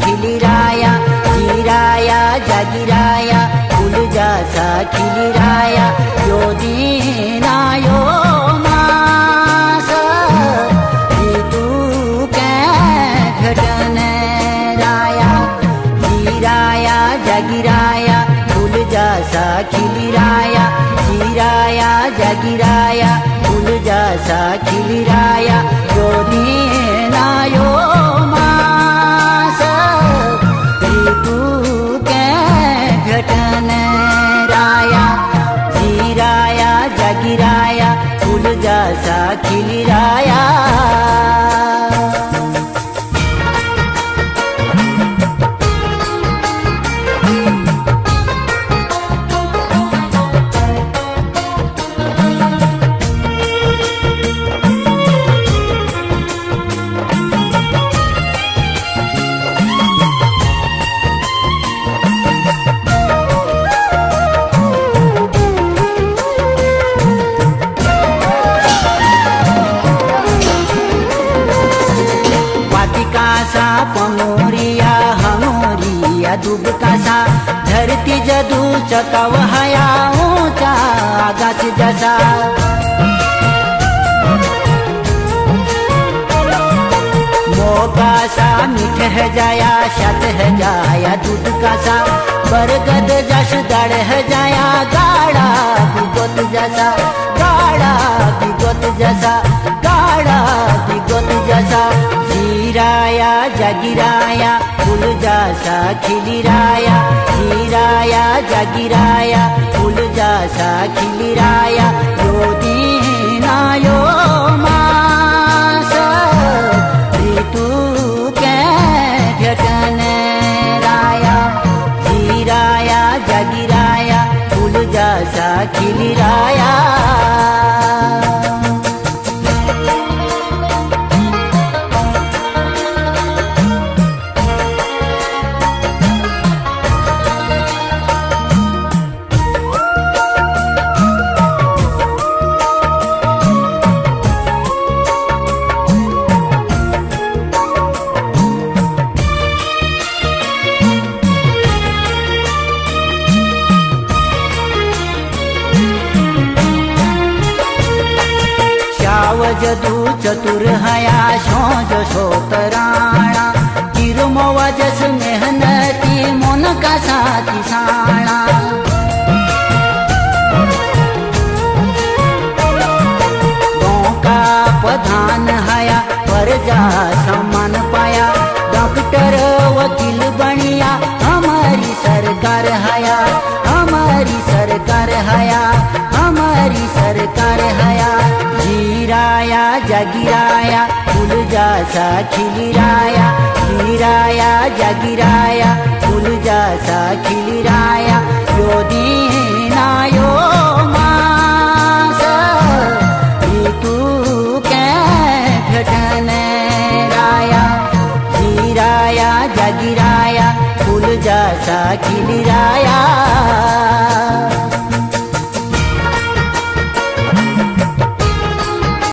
खिलिराया जीराया जगिराया खिलिराया यो दीनायो मास। ऋतु के घटन राया जीराया जगिराया खिलिराया जीराया जगिराया खिलिराया फूल हनोरिया दुबकासा धरती जदू चकव हया ऊँचा, आकाश जसा। मोकासा मीठ है जाया, शत है जाया दूध कासा। बरगद दड़ है जाया, गाड़ा जैसा। गाड़ा जैसा। गाड़ा बिगोत जैसा। जीराया जगिराया जैसा खिलिराया जीराया जगिराया फूल जैसा खिलिराया यो दीना यो मास ऋतु के घटन राया जीराया जगिराया खिलिराया जदू चतुर हया शोज सोतराणा किरमो जगिराया फूल जैसा खिलिराया जीराया जगिराया फूल जैसा खिलिराया यो दीना यो मास ऋतु के घटन राया जीराया जगिराया खिलिराया